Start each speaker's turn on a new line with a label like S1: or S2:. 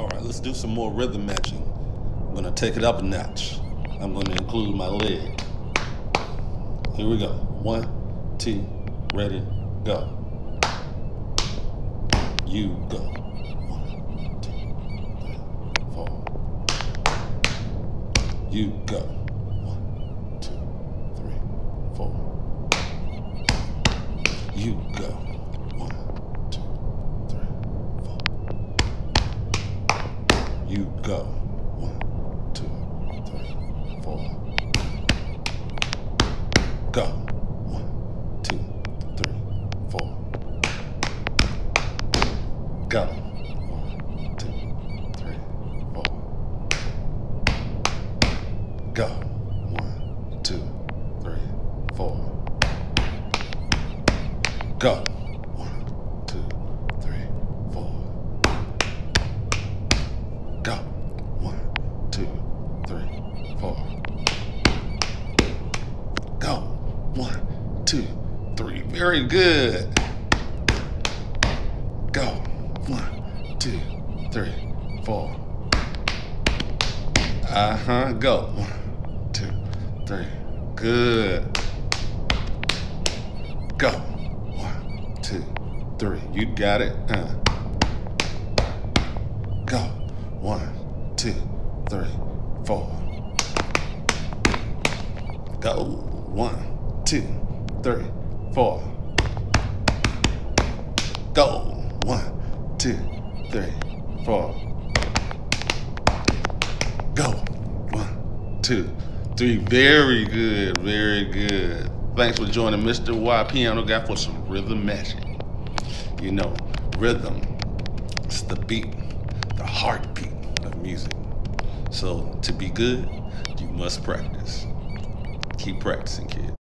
S1: All right, let's do some more rhythm matching. I'm gonna take it up a notch. I'm gonna include my leg. Here we go. One, two, ready, go. You go. One, two, three, four. You go. One, two, three, four. You go. One, two, three, four. You go. One, two, three, four. Go. One, two, three, four. Go. One, two, three, four. Go. One, two, three, four. Go. One, two, three, four. Go. One, two, three, four. Go. One, two, three. Very good. Go. One, two, three, four. Uh huh. Go. One, two, three. Good. Go. One, two, three. You got it. Uh. Go. One, two, three, four. Go. One, two, three, four. Go. One, two, three, four. Go. One, two, three. Very good. Very good. Thanks for joining Mr. Y Piano Guy for some rhythm matching. You know, rhythm is the beat, the heartbeat of music. So to be good, you must practice. Keep practicing, kid.